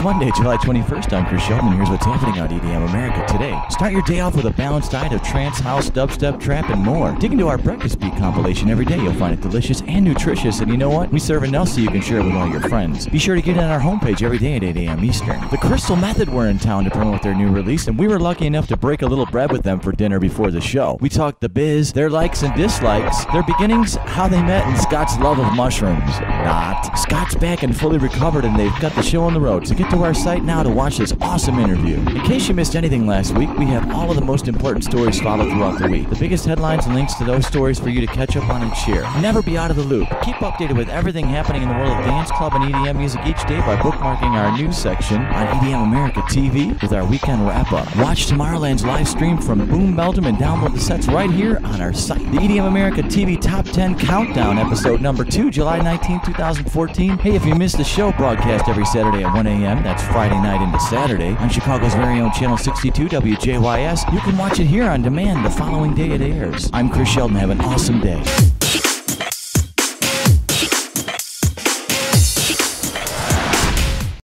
It's Monday, July 21st. I'm Chris Sheldon. Here's what's happening on EDM America today. Start your day off with a balanced diet of trance, house, dubstep, trap, and more. Dig into our breakfast beat compilation every day. You'll find it delicious and nutritious. And you know what? We serve enough so you can share it with all your friends. Be sure to get it on our homepage every day at 8 a.m. Eastern. The Crystal Method were in town to promote their new release, and we were lucky enough to break a little bread with them for dinner before the show. We talked the biz, their likes and dislikes, their beginnings, how they met, and Scott's love of mushrooms. Not. Scott's back and fully recovered, and they've got the show on the road. So get to our site now to watch this awesome interview. In case you missed anything last week, we have all of the most important stories followed throughout the week. The biggest headlines and links to those stories for you to catch up on and share. Never be out of the loop. Keep updated with everything happening in the world of dance, club, and EDM music each day by bookmarking our news section on EDM America TV with our weekend wrap up. Watch Tomorrowland's live stream from Boom Belgium and download the sets right here on our site. The EDM America TV Top 10 Countdown, episode number 2, July 19, 2014. Hey, if you missed the show broadcast every Saturday at 1 a.m., that's Friday night into Saturday, on Chicago's very own Channel 62 WJYS, you can watch it here on demand the following day it airs. I'm Chris Sheldon. Have an awesome day.